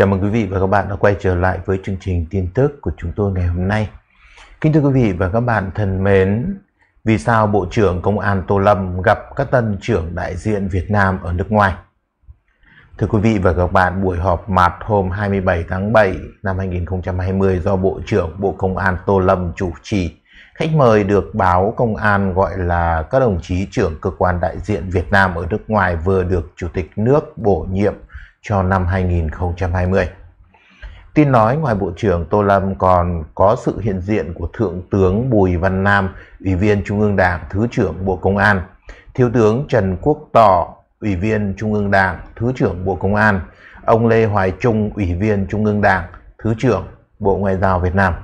Chào mừng quý vị và các bạn đã quay trở lại với chương trình tin tức của chúng tôi ngày hôm nay. Kính thưa quý vị và các bạn thân mến, vì sao Bộ trưởng Công an Tô Lâm gặp các tân trưởng đại diện Việt Nam ở nước ngoài? Thưa quý vị và các bạn, buổi họp mặt hôm 27 tháng 7 năm 2020 do Bộ trưởng Bộ Công an Tô Lâm chủ trì. Khách mời được báo Công an gọi là các đồng chí trưởng cơ quan đại diện Việt Nam ở nước ngoài vừa được Chủ tịch nước bổ nhiệm cho năm 2020. Tin nói ngoài Bộ trưởng Tô Lâm còn có sự hiện diện của Thượng tướng Bùi Văn Nam, Ủy viên Trung ương Đảng, Thứ trưởng Bộ Công an, Thiếu tướng Trần Quốc Tỏ, Ủy viên Trung ương Đảng, Thứ trưởng Bộ Công an, ông Lê Hoài Trung, Ủy viên Trung ương Đảng, Thứ trưởng Bộ Ngoại giao Việt Nam.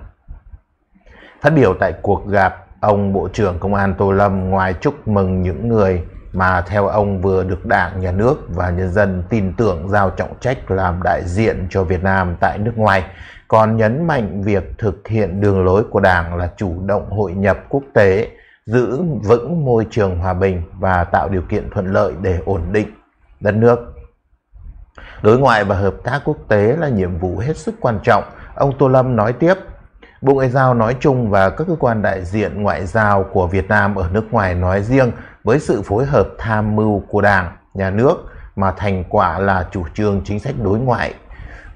Phát biểu tại cuộc gặp, ông Bộ trưởng Công an Tô Lâm ngoài chúc mừng những người mà theo ông vừa được Đảng, Nhà nước và nhân dân tin tưởng giao trọng trách làm đại diện cho Việt Nam tại nước ngoài, còn nhấn mạnh việc thực hiện đường lối của Đảng là chủ động hội nhập quốc tế, giữ vững môi trường hòa bình và tạo điều kiện thuận lợi để ổn định đất nước. Đối ngoại và hợp tác quốc tế là nhiệm vụ hết sức quan trọng. Ông Tô Lâm nói tiếp, Bộ Ngoại giao nói chung và các cơ quan đại diện ngoại giao của Việt Nam ở nước ngoài nói riêng với sự phối hợp tham mưu của Đảng, Nhà nước mà thành quả là chủ trương chính sách đối ngoại,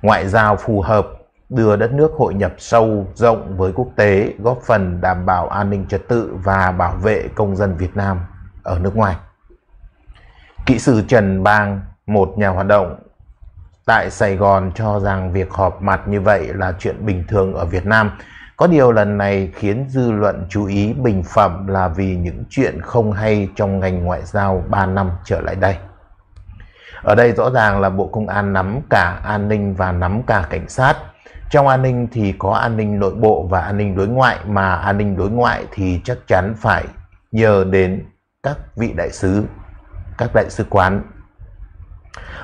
ngoại giao phù hợp, đưa đất nước hội nhập sâu rộng với quốc tế, góp phần đảm bảo an ninh trật tự và bảo vệ công dân Việt Nam ở nước ngoài. Kỹ sư Trần Bang, một nhà hoạt động tại Sài Gòn cho rằng việc họp mặt như vậy là chuyện bình thường ở Việt Nam có điều lần này khiến dư luận chú ý bình phẩm là vì những chuyện không hay trong ngành ngoại giao 3 năm trở lại đây. Ở đây rõ ràng là Bộ Công an nắm cả an ninh và nắm cả cảnh sát. Trong an ninh thì có an ninh nội bộ và an ninh đối ngoại mà an ninh đối ngoại thì chắc chắn phải nhờ đến các vị đại sứ, các đại sứ quán.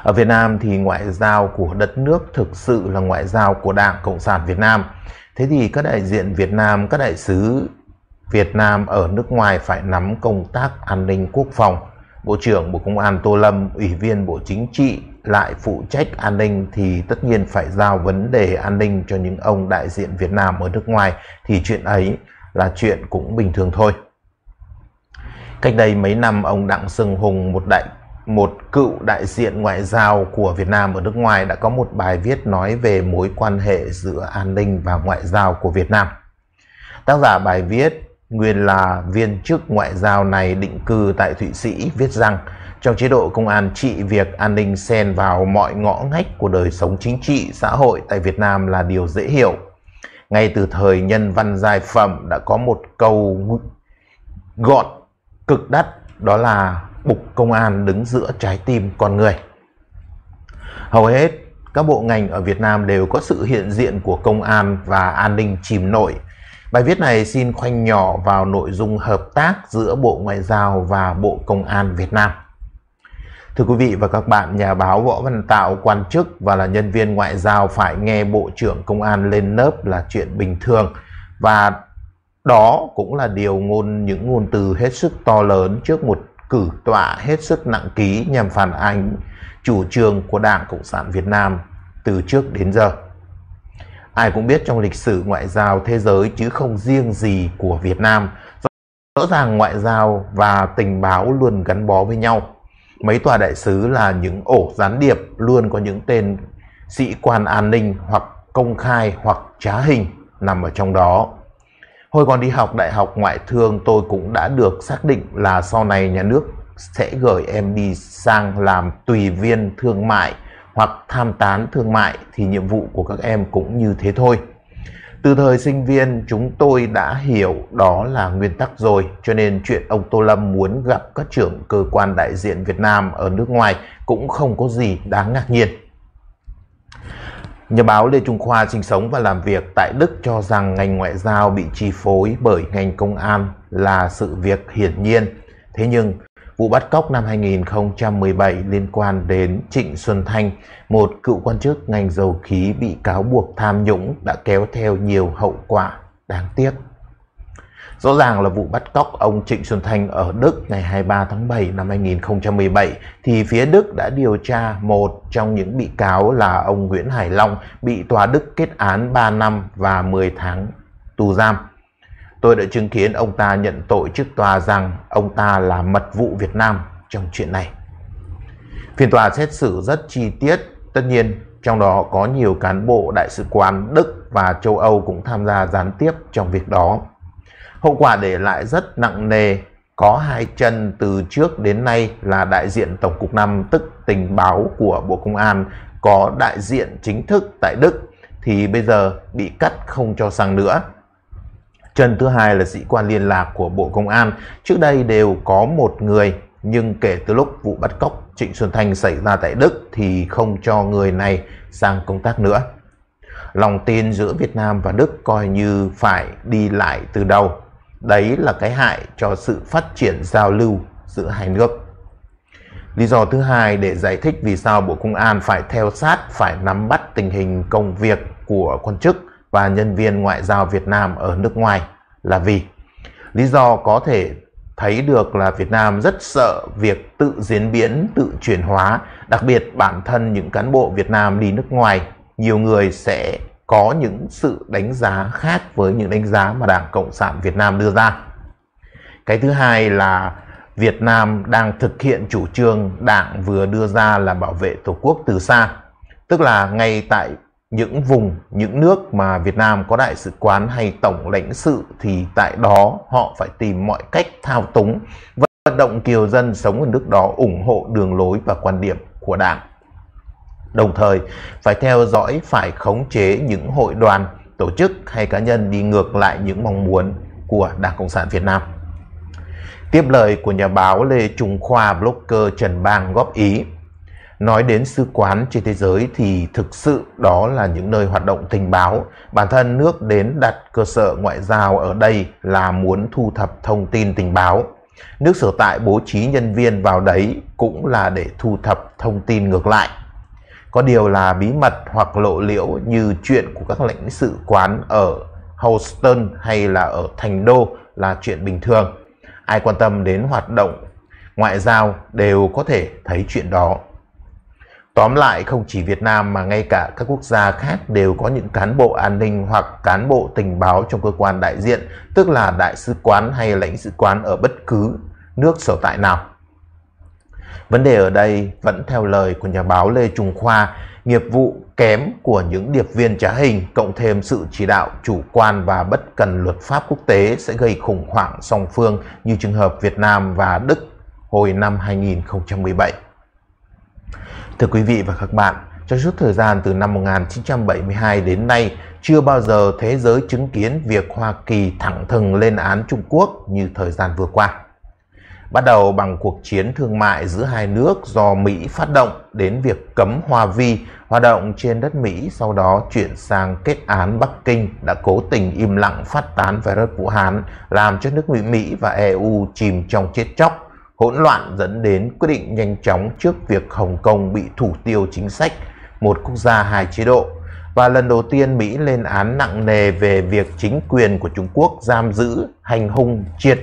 Ở Việt Nam thì ngoại giao của đất nước thực sự là ngoại giao của Đảng Cộng sản Việt Nam Thế thì các đại diện Việt Nam, các đại sứ Việt Nam ở nước ngoài phải nắm công tác an ninh quốc phòng. Bộ trưởng Bộ Công an Tô Lâm, Ủy viên Bộ Chính trị lại phụ trách an ninh thì tất nhiên phải giao vấn đề an ninh cho những ông đại diện Việt Nam ở nước ngoài thì chuyện ấy là chuyện cũng bình thường thôi. Cách đây mấy năm ông Đặng Sưng Hùng một đại một cựu đại diện ngoại giao của Việt Nam ở nước ngoài đã có một bài viết nói về mối quan hệ giữa an ninh và ngoại giao của Việt Nam. Tác giả bài viết nguyên là viên chức ngoại giao này định cư tại Thụy Sĩ viết rằng, trong chế độ công an trị việc an ninh xen vào mọi ngõ ngách của đời sống chính trị, xã hội tại Việt Nam là điều dễ hiểu. Ngay từ thời nhân văn giai phẩm đã có một câu gọn, cực đắt, đó là bục công an đứng giữa trái tim con người. Hầu hết các bộ ngành ở Việt Nam đều có sự hiện diện của công an và an ninh chìm nổi. Bài viết này xin khoanh nhỏ vào nội dung hợp tác giữa Bộ Ngoại giao và Bộ Công an Việt Nam. Thưa quý vị và các bạn, nhà báo Võ Văn Tạo, quan chức và là nhân viên ngoại giao phải nghe Bộ trưởng Công an lên lớp là chuyện bình thường và đó cũng là điều ngôn những ngôn từ hết sức to lớn trước một cử tọa hết sức nặng ký nhằm phản ánh chủ trương của Đảng Cộng sản Việt Nam từ trước đến giờ. Ai cũng biết trong lịch sử ngoại giao thế giới chứ không riêng gì của Việt Nam, rõ ràng ngoại giao và tình báo luôn gắn bó với nhau. Mấy tòa đại sứ là những ổ gián điệp luôn có những tên sĩ quan an ninh hoặc công khai hoặc trá hình nằm ở trong đó. Hồi còn đi học đại học ngoại thương, tôi cũng đã được xác định là sau này nhà nước sẽ gửi em đi sang làm tùy viên thương mại hoặc tham tán thương mại, thì nhiệm vụ của các em cũng như thế thôi. Từ thời sinh viên, chúng tôi đã hiểu đó là nguyên tắc rồi, cho nên chuyện ông Tô Lâm muốn gặp các trưởng cơ quan đại diện Việt Nam ở nước ngoài cũng không có gì đáng ngạc nhiên. Nhà báo Lê Trung Khoa sinh sống và làm việc tại Đức cho rằng ngành ngoại giao bị chi phối bởi ngành công an là sự việc hiển nhiên. Thế nhưng, vụ bắt cóc năm 2017 liên quan đến Trịnh Xuân Thanh, một cựu quan chức ngành dầu khí bị cáo buộc tham nhũng đã kéo theo nhiều hậu quả đáng tiếc. Rõ ràng là vụ bắt cóc ông Trịnh Xuân Thanh ở Đức ngày 23 tháng 7 năm 2017 thì phía Đức đã điều tra một trong những bị cáo là ông Nguyễn Hải Long bị tòa Đức kết án 3 năm và 10 tháng tù giam. Tôi đã chứng kiến ông ta nhận tội trước tòa rằng ông ta là mật vụ Việt Nam trong chuyện này. Phiên tòa xét xử rất chi tiết, tất nhiên trong đó có nhiều cán bộ đại sứ quán Đức và châu Âu cũng tham gia gián tiếp trong việc đó. Hậu quả để lại rất nặng nề, có hai chân từ trước đến nay là đại diện Tổng cục 5 tức tình báo của Bộ Công an có đại diện chính thức tại Đức thì bây giờ bị cắt không cho sang nữa. Chân thứ hai là sĩ quan liên lạc của Bộ Công an, trước đây đều có một người nhưng kể từ lúc vụ bắt cóc Trịnh Xuân Thanh xảy ra tại Đức thì không cho người này sang công tác nữa. Lòng tin giữa Việt Nam và Đức coi như phải đi lại từ đầu. Đấy là cái hại cho sự phát triển giao lưu giữa hai nước. Lý do thứ hai để giải thích vì sao Bộ Công an phải theo sát, phải nắm bắt tình hình công việc của quan chức và nhân viên ngoại giao Việt Nam ở nước ngoài là vì lý do có thể thấy được là Việt Nam rất sợ việc tự diễn biến, tự chuyển hóa, đặc biệt bản thân những cán bộ Việt Nam đi nước ngoài, nhiều người sẽ có những sự đánh giá khác với những đánh giá mà Đảng Cộng sản Việt Nam đưa ra. Cái thứ hai là Việt Nam đang thực hiện chủ trương Đảng vừa đưa ra là bảo vệ Tổ quốc từ xa. Tức là ngay tại những vùng, những nước mà Việt Nam có đại sứ quán hay tổng lãnh sự thì tại đó họ phải tìm mọi cách thao túng vận động kiều dân sống ở nước đó ủng hộ đường lối và quan điểm của Đảng. Đồng thời phải theo dõi, phải khống chế những hội đoàn, tổ chức hay cá nhân đi ngược lại những mong muốn của Đảng Cộng sản Việt Nam. Tiếp lời của nhà báo Lê Trung Khoa, blogger Trần Bang góp ý, Nói đến sứ quán trên thế giới thì thực sự đó là những nơi hoạt động tình báo. Bản thân nước đến đặt cơ sở ngoại giao ở đây là muốn thu thập thông tin tình báo. Nước sở tại bố trí nhân viên vào đấy cũng là để thu thập thông tin ngược lại. Có điều là bí mật hoặc lộ liễu như chuyện của các lãnh sự quán ở Houston hay là ở Thành Đô là chuyện bình thường. Ai quan tâm đến hoạt động ngoại giao đều có thể thấy chuyện đó. Tóm lại không chỉ Việt Nam mà ngay cả các quốc gia khác đều có những cán bộ an ninh hoặc cán bộ tình báo trong cơ quan đại diện, tức là đại sứ quán hay lãnh sự quán ở bất cứ nước sở tại nào. Vấn đề ở đây vẫn theo lời của nhà báo Lê Trung Khoa, nghiệp vụ kém của những điệp viên trá hình cộng thêm sự chỉ đạo chủ quan và bất cần luật pháp quốc tế sẽ gây khủng hoảng song phương như trường hợp Việt Nam và Đức hồi năm 2017. Thưa quý vị và các bạn, trong suốt thời gian từ năm 1972 đến nay, chưa bao giờ thế giới chứng kiến việc Hoa Kỳ thẳng thừng lên án Trung Quốc như thời gian vừa qua. Bắt đầu bằng cuộc chiến thương mại giữa hai nước do Mỹ phát động đến việc cấm Hoa Vi hoạt động trên đất Mỹ, sau đó chuyển sang kết án Bắc Kinh đã cố tình im lặng phát tán virus Vũ Hán, làm cho nước Mỹ, Mỹ và EU chìm trong chết chóc hỗn loạn dẫn đến quyết định nhanh chóng trước việc Hồng Kông bị thủ tiêu chính sách một quốc gia hai chế độ. Và lần đầu tiên Mỹ lên án nặng nề về việc chính quyền của Trung Quốc giam giữ, hành hung, triệt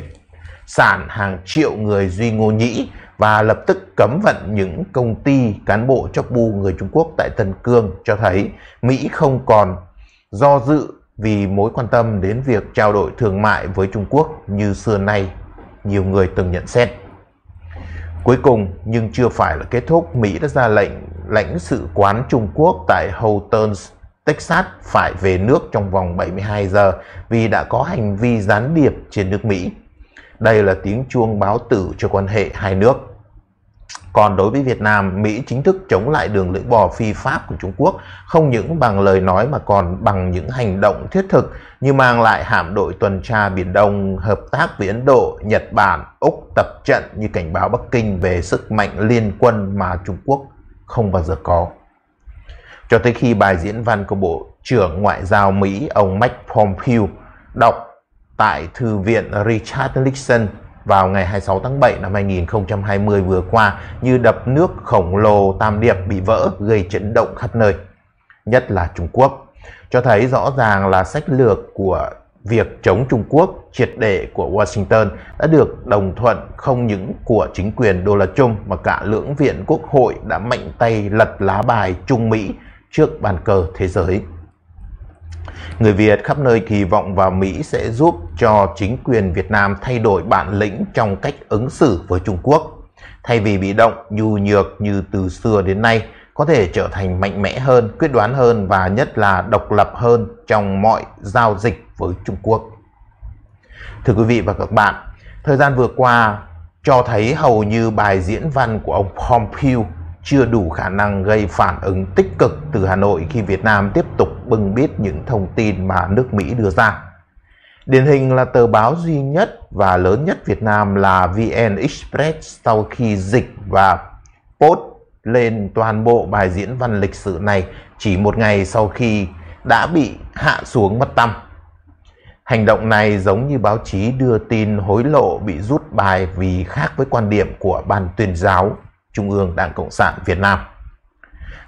sản hàng triệu người Duy Ngô Nhĩ và lập tức cấm vận những công ty cán bộ chóc bu người Trung Quốc tại Tân Cương cho thấy Mỹ không còn do dự vì mối quan tâm đến việc trao đổi thương mại với Trung Quốc như xưa nay nhiều người từng nhận xét. Cuối cùng, nhưng chưa phải là kết thúc, Mỹ đã ra lệnh lãnh sự quán Trung Quốc tại Houghton, Texas phải về nước trong vòng 72 giờ vì đã có hành vi gián điệp trên nước Mỹ. Đây là tiếng chuông báo tử cho quan hệ hai nước. Còn đối với Việt Nam, Mỹ chính thức chống lại đường lưỡi bò phi pháp của Trung Quốc không những bằng lời nói mà còn bằng những hành động thiết thực như mang lại hạm đội tuần tra Biển Đông, hợp tác với Ấn Độ, Nhật Bản, Úc tập trận như cảnh báo Bắc Kinh về sức mạnh liên quân mà Trung Quốc không bao giờ có. Cho tới khi bài diễn văn của Bộ trưởng Ngoại giao Mỹ ông Mike Pompeo đọc tại Thư viện Richard Nixon vào ngày 26 tháng 7 năm 2020 vừa qua như đập nước khổng lồ Tam Điệp bị vỡ gây chấn động khắp nơi, nhất là Trung Quốc, cho thấy rõ ràng là sách lược của việc chống Trung Quốc triệt để của Washington đã được đồng thuận không những của chính quyền đô la Trung mà cả lưỡng viện quốc hội đã mạnh tay lật lá bài Trung Mỹ trước bàn cờ thế giới. Người Việt khắp nơi kỳ vọng vào Mỹ sẽ giúp cho chính quyền Việt Nam thay đổi bản lĩnh trong cách ứng xử với Trung Quốc. Thay vì bị động, nhu nhược như từ xưa đến nay, có thể trở thành mạnh mẽ hơn, quyết đoán hơn và nhất là độc lập hơn trong mọi giao dịch với Trung Quốc. Thưa quý vị và các bạn, thời gian vừa qua cho thấy hầu như bài diễn văn của ông Pompeo chưa đủ khả năng gây phản ứng tích cực từ Hà Nội khi Việt Nam tiếp tục bưng bít những thông tin mà nước Mỹ đưa ra. Điển hình là tờ báo duy nhất và lớn nhất Việt Nam là VN Express sau khi dịch và post lên toàn bộ bài diễn văn lịch sử này chỉ một ngày sau khi đã bị hạ xuống mất tâm. Hành động này giống như báo chí đưa tin hối lộ bị rút bài vì khác với quan điểm của Ban tuyên giáo Trung ương Đảng Cộng sản Việt Nam.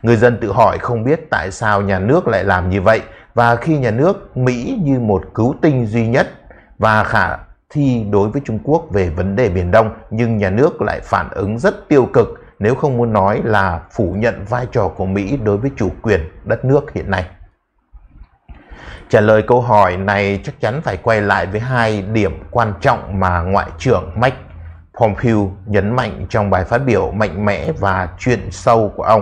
Người dân tự hỏi không biết tại sao nhà nước lại làm như vậy và khi nhà nước Mỹ như một cứu tinh duy nhất và khả thi đối với Trung Quốc về vấn đề Biển Đông, nhưng nhà nước lại phản ứng rất tiêu cực nếu không muốn nói là phủ nhận vai trò của Mỹ đối với chủ quyền đất nước hiện nay. Trả lời câu hỏi này chắc chắn phải quay lại với hai điểm quan trọng mà Ngoại trưởng Mike Pompeo nhấn mạnh trong bài phát biểu mạnh mẽ và chuyên sâu của ông.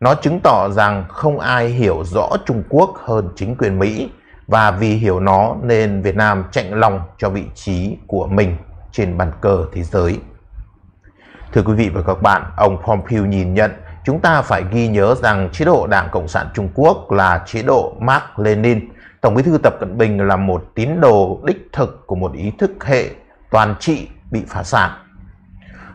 Nó chứng tỏ rằng không ai hiểu rõ Trung Quốc hơn chính quyền Mỹ và vì hiểu nó nên Việt Nam chạy lòng cho vị trí của mình trên bàn cờ thế giới. Thưa quý vị và các bạn, ông Pompeo nhìn nhận chúng ta phải ghi nhớ rằng chế độ Đảng Cộng sản Trung Quốc là chế độ Mark Lenin. Tổng bí thư Tập Cận Bình là một tín đồ đích thực của một ý thức hệ toàn trị bị phá sản.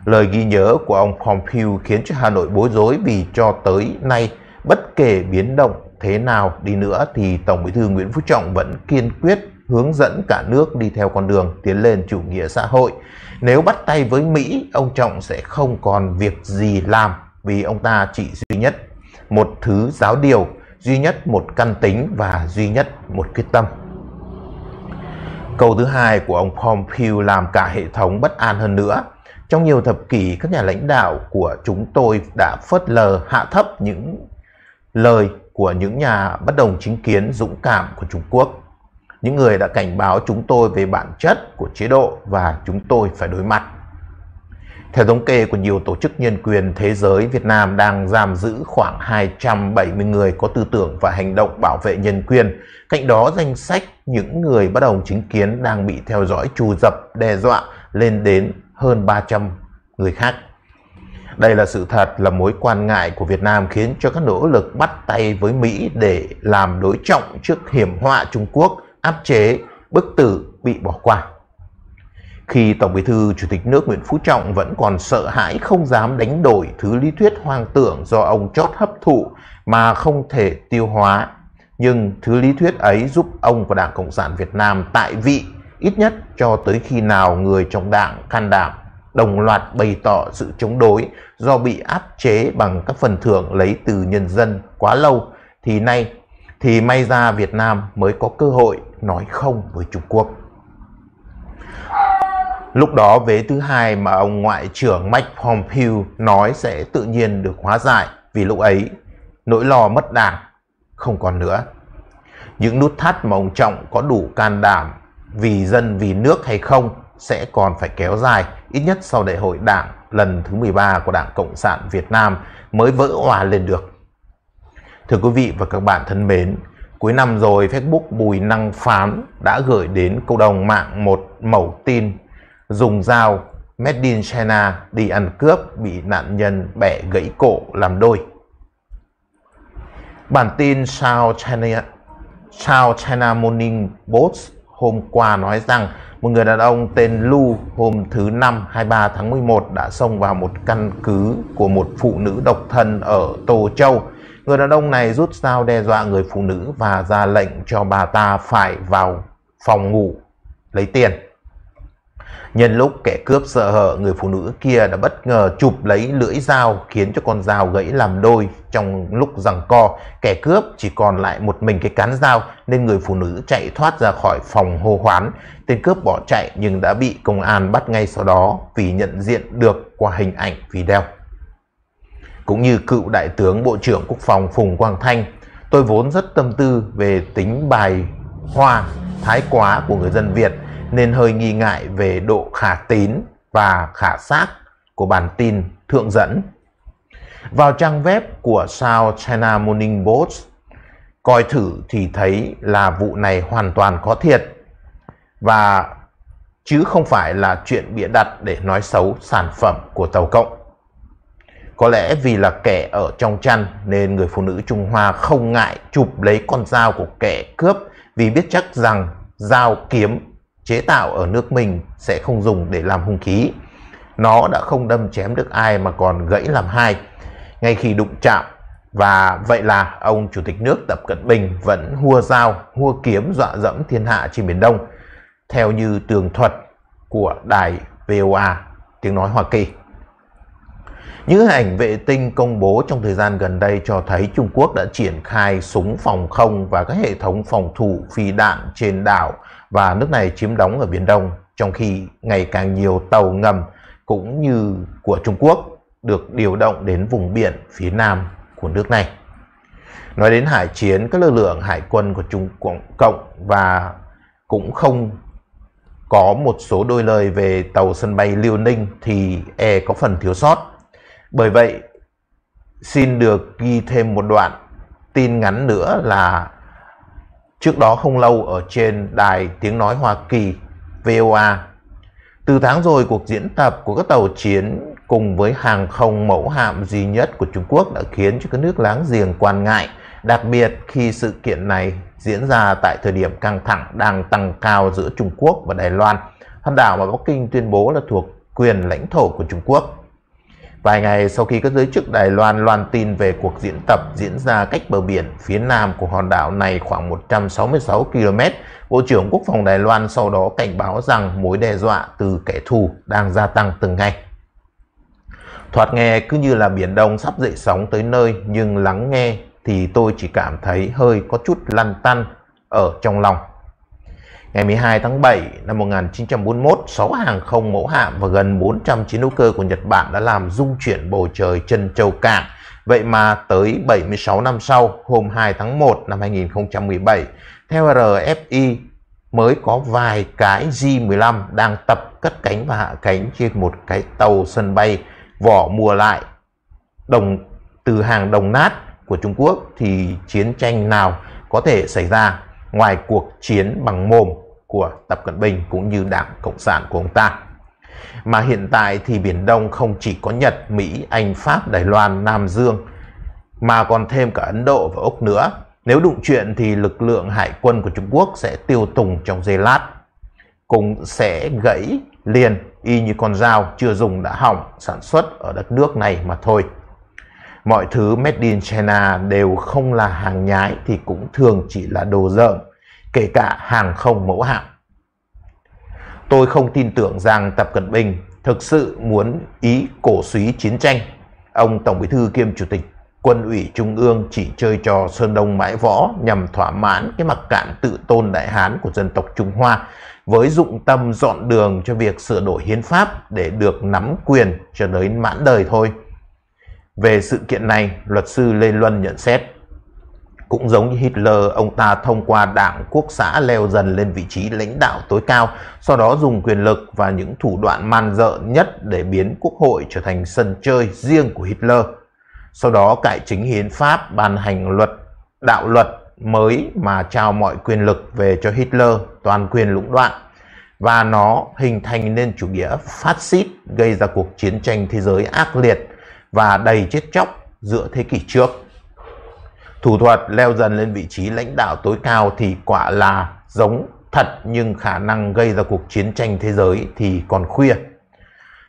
Lời ghi nhớ của ông Pompeo khiến cho Hà Nội bối rối vì cho tới nay bất kể biến động thế nào đi nữa thì Tổng bí thư Nguyễn Phú Trọng vẫn kiên quyết hướng dẫn cả nước đi theo con đường tiến lên chủ nghĩa xã hội. Nếu bắt tay với Mỹ, ông Trọng sẽ không còn việc gì làm vì ông ta chỉ duy nhất một thứ giáo điều, duy nhất một căn tính và duy nhất một quyết tâm. Câu thứ hai của ông Pompeo làm cả hệ thống bất an hơn nữa. Trong nhiều thập kỷ, các nhà lãnh đạo của chúng tôi đã phớt lờ hạ thấp những lời của những nhà bất đồng chính kiến dũng cảm của Trung Quốc. Những người đã cảnh báo chúng tôi về bản chất của chế độ và chúng tôi phải đối mặt. Theo thống kê của nhiều tổ chức nhân quyền thế giới, Việt Nam đang giam giữ khoảng 270 người có tư tưởng và hành động bảo vệ nhân quyền. Cạnh đó, danh sách những người bất đồng chính kiến đang bị theo dõi trù dập, đe dọa lên đến hơn 300 người khác. Đây là sự thật là mối quan ngại của Việt Nam khiến cho các nỗ lực bắt tay với Mỹ để làm đối trọng trước hiểm họa Trung Quốc, áp chế, bức tử bị bỏ qua khi Tổng Bí thư, Chủ tịch nước Nguyễn Phú Trọng vẫn còn sợ hãi không dám đánh đổi thứ lý thuyết hoang tưởng do ông chót hấp thụ mà không thể tiêu hóa. Nhưng thứ lý thuyết ấy giúp ông và Đảng Cộng sản Việt Nam tại vị, ít nhất cho tới khi nào người trong đảng can đảm, đồng loạt bày tỏ sự chống đối do bị áp chế bằng các phần thưởng lấy từ nhân dân quá lâu, thì nay thì may ra Việt Nam mới có cơ hội nói không với Trung Quốc. Lúc đó vế thứ hai mà ông Ngoại trưởng Mike Pompeo nói sẽ tự nhiên được hóa giải vì lúc ấy nỗi lo mất đảng không còn nữa. Những nút thắt mà ông Trọng có đủ can đảm vì dân vì nước hay không sẽ còn phải kéo dài ít nhất sau đại hội đảng lần thứ 13 của Đảng Cộng sản Việt Nam mới vỡ hòa lên được. Thưa quý vị và các bạn thân mến, cuối năm rồi Facebook Bùi Năng Phán đã gửi đến cộng đồng mạng một mẩu tin dùng dao Made in China đi ăn cướp bị nạn nhân bẻ gãy cổ làm đôi. Bản tin South China, South China Morning Post hôm qua nói rằng một người đàn ông tên Lu hôm thứ Năm 23 tháng 11 đã xông vào một căn cứ của một phụ nữ độc thân ở Tô Châu. Người đàn ông này rút dao đe dọa người phụ nữ và ra lệnh cho bà ta phải vào phòng ngủ lấy tiền. Nhân lúc kẻ cướp sợ hở, người phụ nữ kia đã bất ngờ chụp lấy lưỡi dao khiến cho con dao gãy làm đôi. Trong lúc giằng co, kẻ cướp chỉ còn lại một mình cái cán dao nên người phụ nữ chạy thoát ra khỏi phòng hô hoán. Tên cướp bỏ chạy nhưng đã bị công an bắt ngay sau đó vì nhận diện được qua hình ảnh video. Cũng như cựu đại tướng Bộ trưởng Quốc phòng Phùng Quang Thanh, tôi vốn rất tâm tư về tính bài hoa, thái quá của người dân Việt nên hơi nghi ngại về độ khả tín và khả xác của bản tin thượng dẫn. Vào trang web của South China Morning Post, coi thử thì thấy là vụ này hoàn toàn có thiệt và chứ không phải là chuyện bịa đặt để nói xấu sản phẩm của Tàu Cộng. Có lẽ vì là kẻ ở trong chăn nên người phụ nữ Trung Hoa không ngại chụp lấy con dao của kẻ cướp vì biết chắc rằng dao kiếm chế tạo ở nước mình sẽ không dùng để làm hung khí. Nó đã không đâm chém được ai mà còn gãy làm hai ngay khi đụng chạm. Và vậy là ông Chủ tịch nước Tập Cận Bình vẫn hua dao, hua kiếm dọa dẫm thiên hạ trên Biển Đông, theo như tường thuật của đài VOA tiếng nói Hoa Kỳ. Những ảnh vệ tinh công bố trong thời gian gần đây cho thấy Trung Quốc đã triển khai súng phòng không và các hệ thống phòng thủ phi đạn trên đảo và nước này chiếm đóng ở Biển Đông, trong khi ngày càng nhiều tàu ngầm cũng như của Trung Quốc được điều động đến vùng biển phía nam của nước này. Nói đến hải chiến, các lực lượng hải quân của Trung Cộng và cũng không có một số đôi lời về tàu sân bay Liêu Ninh thì e có phần thiếu sót. Bởi vậy, xin được ghi thêm một đoạn tin ngắn nữa là Trước đó không lâu ở trên đài tiếng nói Hoa Kỳ VOA, từ tháng rồi cuộc diễn tập của các tàu chiến cùng với hàng không mẫu hạm duy nhất của Trung Quốc đã khiến cho các nước láng giềng quan ngại, đặc biệt khi sự kiện này diễn ra tại thời điểm căng thẳng đang tăng cao giữa Trung Quốc và Đài Loan, hòn đảo mà Bắc Kinh tuyên bố là thuộc quyền lãnh thổ của Trung Quốc. Vài ngày sau khi các giới chức Đài Loan loan tin về cuộc diễn tập diễn ra cách bờ biển phía nam của hòn đảo này khoảng 166 km, Bộ trưởng Quốc phòng Đài Loan sau đó cảnh báo rằng mối đe dọa từ kẻ thù đang gia tăng từng ngày. Thoạt nghe cứ như là Biển Đông sắp dậy sóng tới nơi nhưng lắng nghe thì tôi chỉ cảm thấy hơi có chút lăn tăn ở trong lòng. Ngày 12 tháng 7 năm 1941, 6 hàng không mẫu hạm và gần 400 chiến đấu cơ của Nhật Bản đã làm rung chuyển bầu trời chân châu cảng. Vậy mà tới 76 năm sau, hôm 2 tháng 1 năm 2017, theo RFI mới có vài cái J-15 đang tập cất cánh và hạ cánh trên một cái tàu sân bay vỏ mùa lại đồng từ hàng đồng nát của Trung Quốc thì chiến tranh nào có thể xảy ra ngoài cuộc chiến bằng mồm của Tập Cận Bình cũng như Đảng Cộng sản của ông ta. Mà hiện tại thì Biển Đông không chỉ có Nhật, Mỹ, Anh, Pháp, Đài Loan, Nam Dương mà còn thêm cả Ấn Độ và Úc nữa. Nếu đụng chuyện thì lực lượng hải quân của Trung Quốc sẽ tiêu tùng trong giây lát. Cũng sẽ gãy liền y như con dao chưa dùng đã hỏng sản xuất ở đất nước này mà thôi. Mọi thứ made in China đều không là hàng nhái thì cũng thường chỉ là đồ dởm kể cả hàng không mẫu hạm. Tôi không tin tưởng rằng Tập Cận Bình thực sự muốn ý cổ suý chiến tranh. Ông Tổng Bí thư kiêm Chủ tịch Quân ủy Trung ương chỉ chơi trò Sơn Đông mãi võ nhằm thỏa mãn cái mặc cảm tự tôn đại hán của dân tộc Trung Hoa với dụng tâm dọn đường cho việc sửa đổi hiến pháp để được nắm quyền cho đến mãn đời thôi. Về sự kiện này, luật sư Lê Luân nhận xét cũng giống như Hitler, ông ta thông qua đảng quốc xã leo dần lên vị trí lãnh đạo tối cao, sau đó dùng quyền lực và những thủ đoạn man dợ nhất để biến quốc hội trở thành sân chơi riêng của Hitler. Sau đó cải chính hiến pháp ban hành luật đạo luật mới mà trao mọi quyền lực về cho Hitler, toàn quyền lũng đoạn. Và nó hình thành nên chủ nghĩa phát xít gây ra cuộc chiến tranh thế giới ác liệt và đầy chết chóc giữa thế kỷ trước thủ thuật leo dần lên vị trí lãnh đạo tối cao thì quả là giống thật nhưng khả năng gây ra cuộc chiến tranh thế giới thì còn khuya.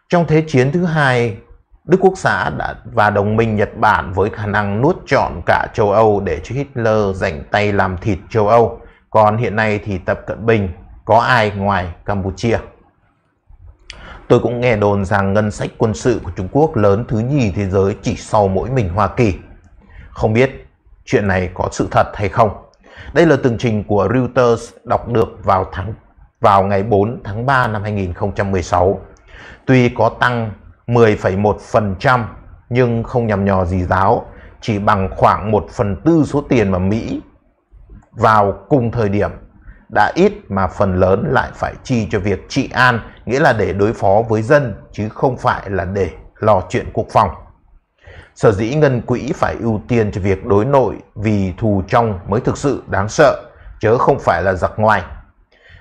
Trong Thế chiến thứ hai, Đức Quốc xã đã và đồng minh Nhật Bản với khả năng nuốt trọn cả châu Âu để cho Hitler giành tay làm thịt châu Âu. Còn hiện nay thì Tập Cận Bình có ai ngoài Campuchia. Tôi cũng nghe đồn rằng ngân sách quân sự của Trung Quốc lớn thứ nhì thế giới chỉ sau mỗi mình Hoa Kỳ. Không biết chuyện này có sự thật hay không. Đây là tường trình của Reuters đọc được vào tháng vào ngày 4 tháng 3 năm 2016. Tuy có tăng 10,1% nhưng không nhằm nhò gì giáo, chỉ bằng khoảng 1 phần tư số tiền mà Mỹ vào cùng thời điểm đã ít mà phần lớn lại phải chi cho việc trị an, nghĩa là để đối phó với dân chứ không phải là để lo chuyện quốc phòng. Sở dĩ ngân quỹ phải ưu tiên cho việc đối nội vì thù trong mới thực sự đáng sợ, chứ không phải là giặc ngoài.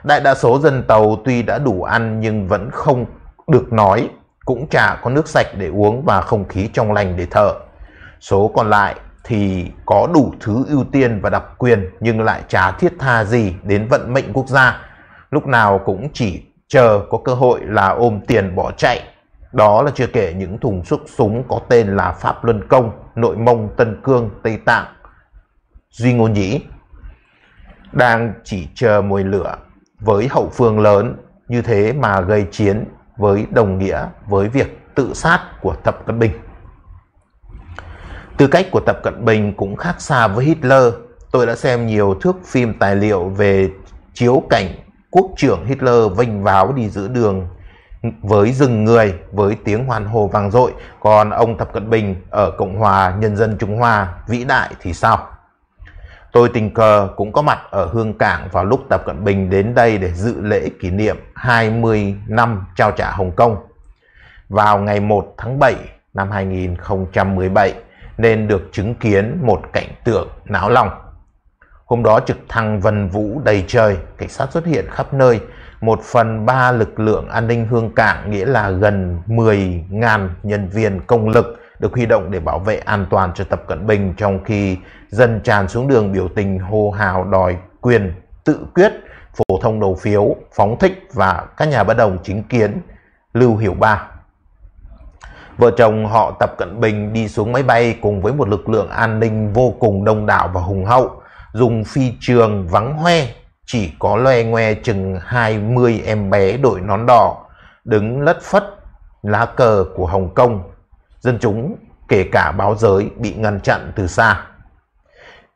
Đại đa số dân tàu tuy đã đủ ăn nhưng vẫn không được nói, cũng chả có nước sạch để uống và không khí trong lành để thở. Số còn lại thì có đủ thứ ưu tiên và đặc quyền nhưng lại chả thiết tha gì đến vận mệnh quốc gia. Lúc nào cũng chỉ chờ có cơ hội là ôm tiền bỏ chạy. Đó là chưa kể những thùng xúc súng có tên là Pháp Luân Công, Nội Mông, Tân Cương, Tây Tạng, Duy Ngô Nhĩ. Đang chỉ chờ mồi lửa với hậu phương lớn như thế mà gây chiến với đồng nghĩa với việc tự sát của Tập Cận Bình. Tư cách của Tập Cận Bình cũng khác xa với Hitler. Tôi đã xem nhiều thước phim tài liệu về chiếu cảnh quốc trưởng Hitler vinh váo đi giữa đường với rừng người với tiếng hoàn hồ vang dội còn ông Tập Cận Bình ở Cộng hòa Nhân dân Trung Hoa vĩ đại thì sao? Tôi tình cờ cũng có mặt ở Hương Cảng vào lúc Tập Cận Bình đến đây để dự lễ kỷ niệm 20 năm trao trả Hồng Kông vào ngày 1 tháng 7 năm 2017 nên được chứng kiến một cảnh tượng náo lòng. Hôm đó trực thăng vần vũ đầy trời, cảnh sát xuất hiện khắp nơi. Một phần ba lực lượng an ninh hương cảng nghĩa là gần 10.000 nhân viên công lực được huy động để bảo vệ an toàn cho Tập Cận Bình trong khi dân tràn xuống đường biểu tình hô hào đòi quyền tự quyết, phổ thông đầu phiếu, phóng thích và các nhà bất đồng chính kiến Lưu Hiểu Ba. Vợ chồng họ Tập Cận Bình đi xuống máy bay cùng với một lực lượng an ninh vô cùng đông đảo và hùng hậu, dùng phi trường vắng hoe, chỉ có loe ngoe chừng 20 em bé đội nón đỏ, đứng lất phất lá cờ của Hồng Kông. Dân chúng, kể cả báo giới, bị ngăn chặn từ xa.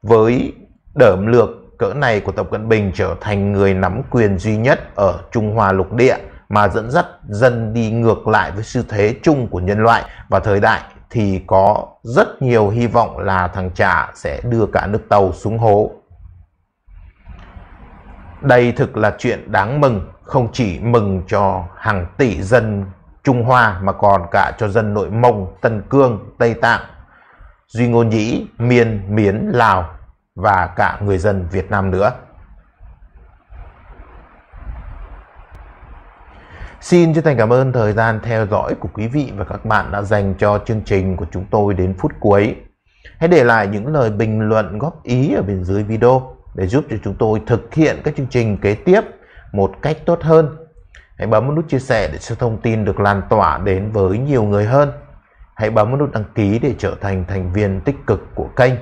Với đởm lược cỡ này của Tập Cận Bình trở thành người nắm quyền duy nhất ở Trung Hoa lục địa, mà dẫn dắt dân đi ngược lại với xu thế chung của nhân loại và thời đại thì có rất nhiều hy vọng là thằng trả sẽ đưa cả nước tàu xuống hố. Đây thực là chuyện đáng mừng, không chỉ mừng cho hàng tỷ dân Trung Hoa mà còn cả cho dân nội Mông, Tân Cương, Tây Tạng, Duy Ngô Nhĩ, Miên, Miến, Lào và cả người dân Việt Nam nữa. Xin chân thành cảm ơn thời gian theo dõi của quý vị và các bạn đã dành cho chương trình của chúng tôi đến phút cuối. Hãy để lại những lời bình luận góp ý ở bên dưới video để giúp cho chúng tôi thực hiện các chương trình kế tiếp một cách tốt hơn. Hãy bấm nút chia sẻ để cho thông tin được lan tỏa đến với nhiều người hơn. Hãy bấm nút đăng ký để trở thành thành viên tích cực của kênh.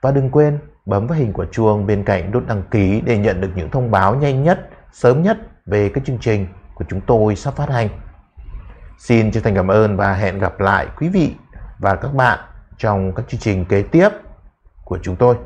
Và đừng quên bấm vào hình quả chuông bên cạnh nút đăng ký để nhận được những thông báo nhanh nhất, sớm nhất về các chương trình của chúng tôi sắp phát hành. Xin chân thành cảm ơn và hẹn gặp lại quý vị và các bạn trong các chương trình kế tiếp của chúng tôi.